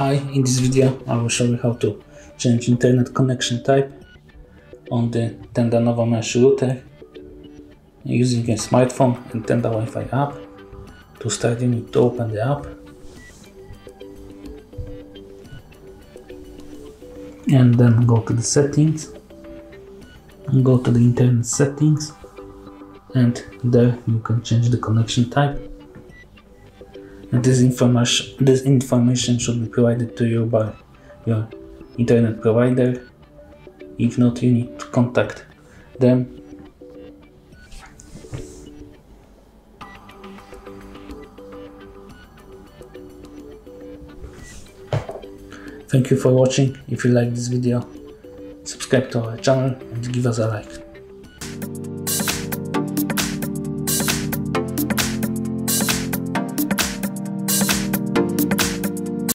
Hi, in this video I will show you how to change internet connection type on the Tenda Nova Mesh router using a smartphone and Tenda Wi-Fi app. To start you need to open the app. And then go to the settings. And go to the internet settings and there you can change the connection type. And this information this information should be provided to you by your internet provider. If not you need to contact them. Thank you for watching. If you like this video subscribe to our channel and give us a like